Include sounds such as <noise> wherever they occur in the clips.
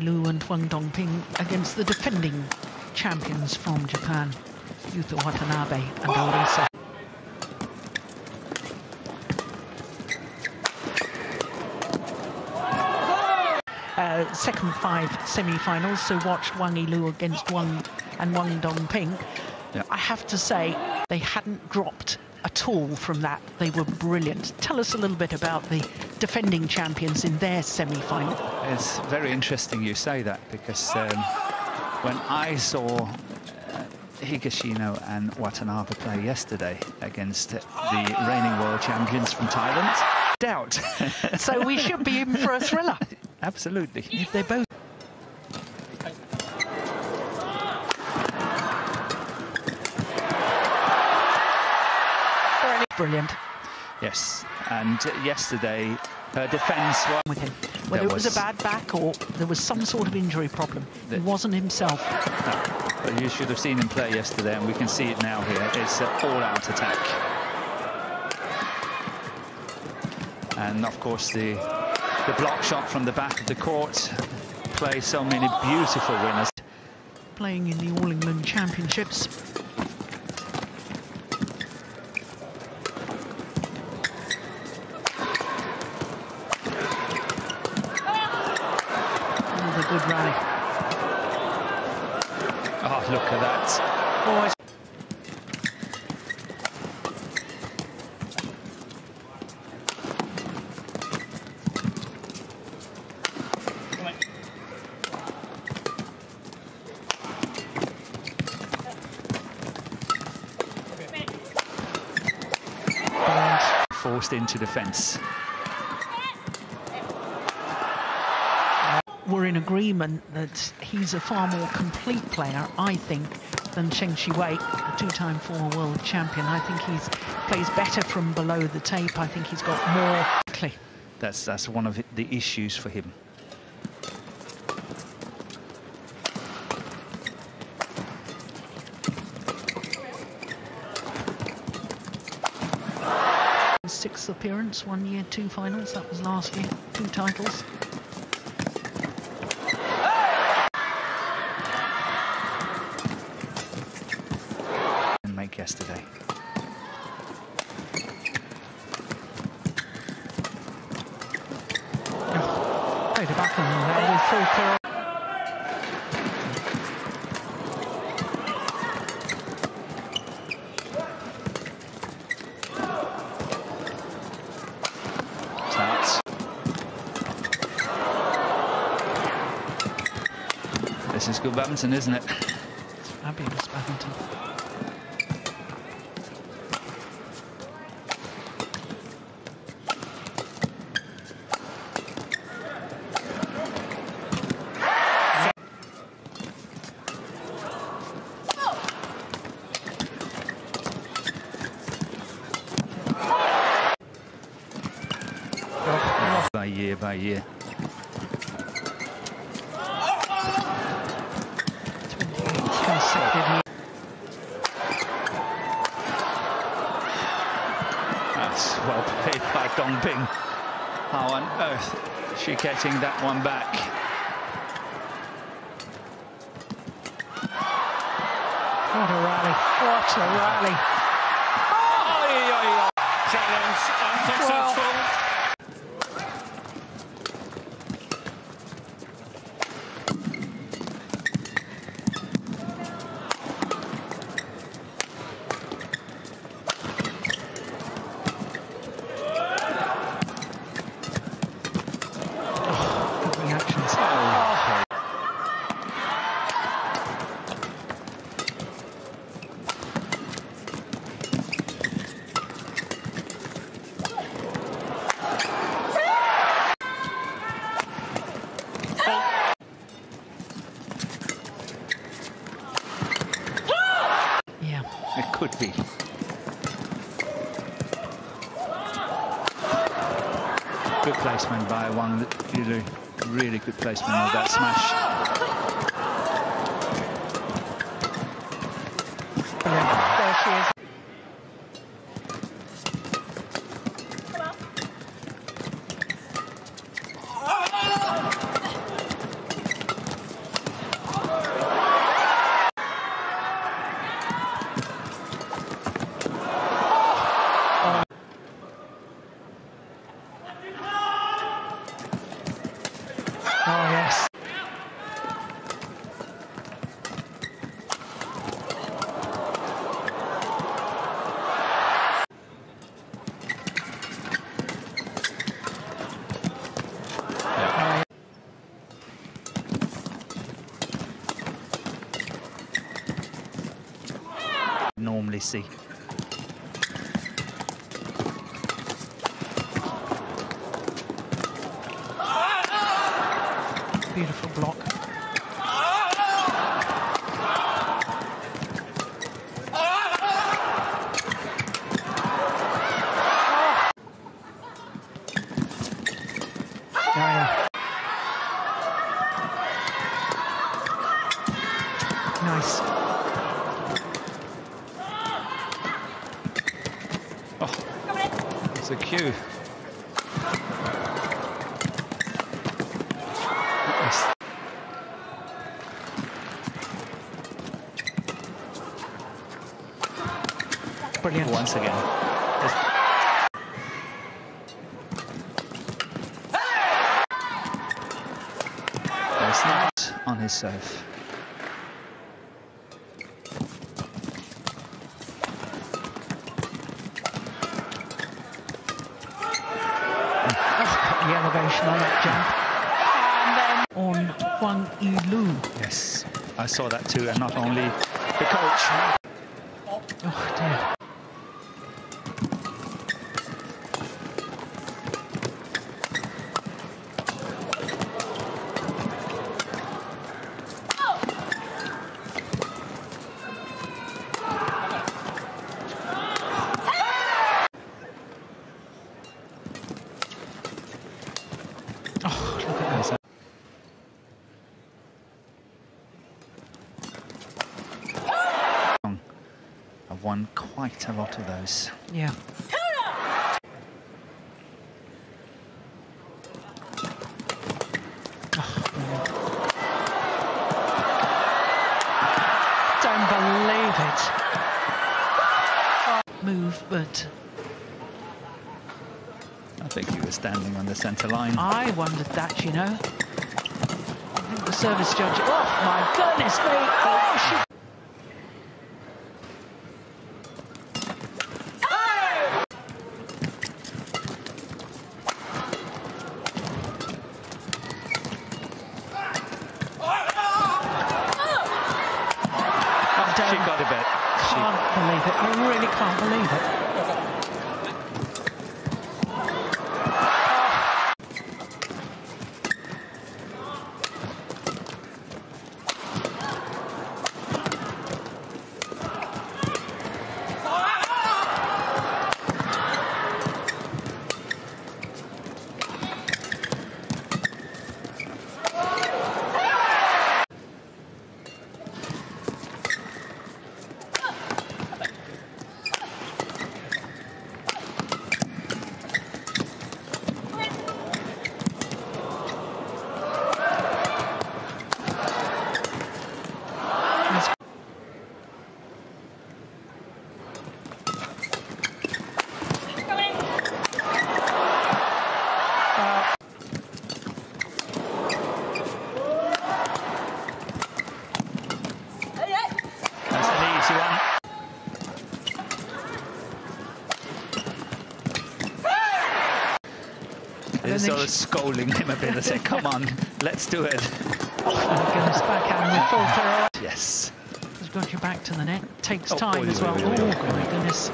Liu and Huang Dongping against the defending champions from Japan, Yuta Watanabe and Arisa. Uh, second five semi-finals, so watched Wang Yilu against Wang and Wang Dongping. Yeah. I have to say, they hadn't dropped at all from that. They were brilliant. Tell us a little bit about the defending champions in their semi-final. It's very interesting you say that because um, when I saw uh, Higashino and Watanabe play yesterday against the reigning world champions from Thailand, doubt. <laughs> So we should be in for a thriller Absolutely. if they're both. Brilliant Yes. And yesterday, her defence was. with him. Whether it was a bad back or there was some sort of injury problem, he wasn't himself. But you should have seen him play yesterday, and we can see it now here. It's an all-out attack. And of course, the the block shot from the back of the court plays so many beautiful winners. Playing in the All England Championships. Another good rally. Oh, look at that. Boys. Forced into defence. We're in agreement that he's a far more complete player, I think, than Zheng Siwei, a two-time former world champion. I think he's plays better from below the tape. I think he's got more. That's that's one of the issues for him. Sixth appearance, one year, two finals. That was last year, two titles. And make yesterday. Back on there with full clear. This is good badminton, isn't it? Fabulous badminton. By year by year. 28th consecutive year. That's well played by Dongping. How on earth is she getting that one back? What a rally. What a rally. Challenge uh, unsuccessful. Could be. Good placement by Wang Yilu. Really good placement of that smash. Brilliant. There she is. See. Beautiful block. Brilliant. Once again. Just- It's not on his serve. Oh, <laughs> the elevation on that jump. And then on Wang Yilu. Yes, I saw that too, and not only the coach. Oh dear. Quite a lot of those. Yeah. Oh. Don't believe it. Move, but I think he was standing on the centre line. I wondered that, you know. I think the service judge. Oh my goodness me! Oh, she Oh, she don't- got a bit. She, can't believe it. I really can't believe it. Sort of scolding him a bit. I said, come on, let's do it. oh my goodness, backhand with full throw. Yes. Has got your back to the net. Takes Oh, time oi, as well. oi, oi, Oh my goodness.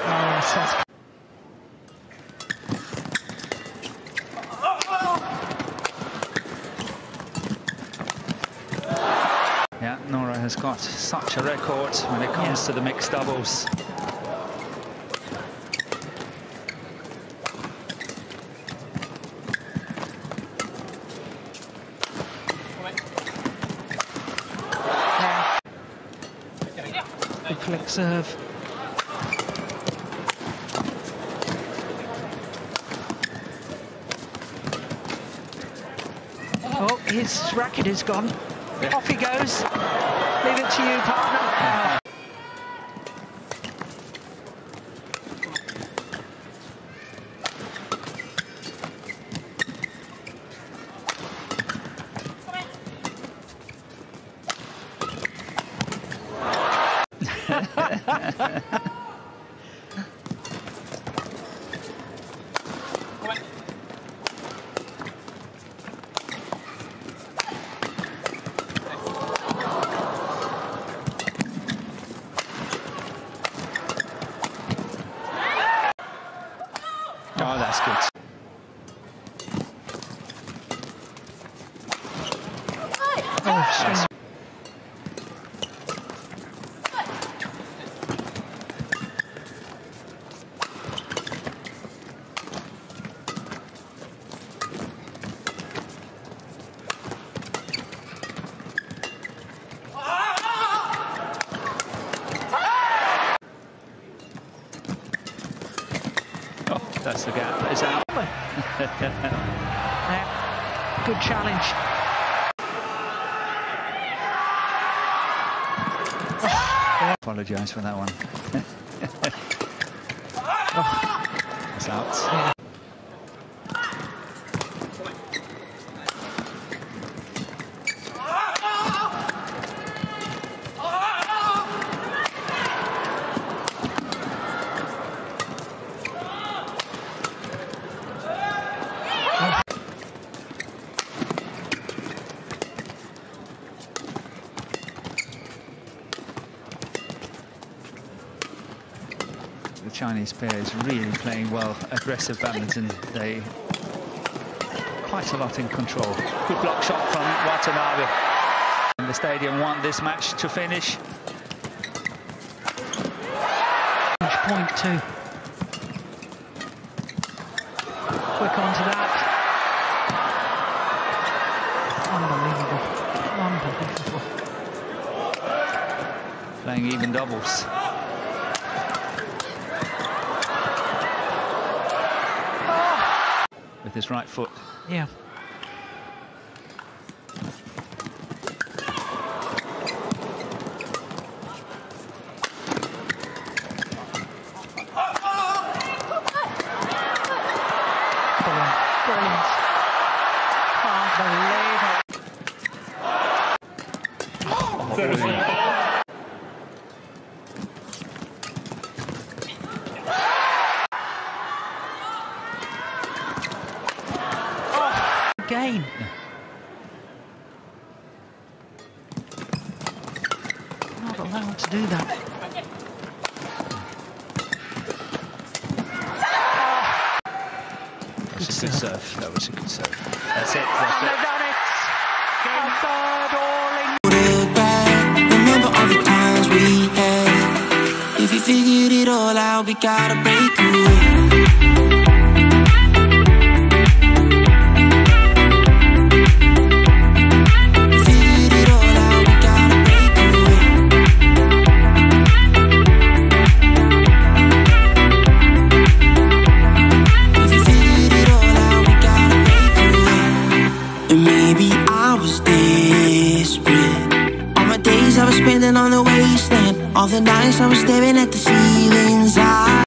Oh, yes, that's Yeah, Nora has got such a record when it comes Yeah. to the mixed doubles. Serve. Oh, his racket is gone. Yeah. Off he goes. Leave it to you, partner. Oh, <laughs> Yeah. <laughs> Good challenge. <laughs> Apologise for that one. <laughs> It's out. Yeah. Chinese is really playing well, aggressive badminton. They quite a lot in control. Good block shot from Watanabe. And the stadium want this match to finish. two. point too. Quick onto that. Unbelievable. Unbelievable. Playing even doubles. With his right foot. Yeah. Allowed to do that. That was a good serve. serve. That was a good serve. That's it. And That's they've it. done it. A third all in. real bad. Remember all the times we had. If you figured it all out, we gotta break away. I was spending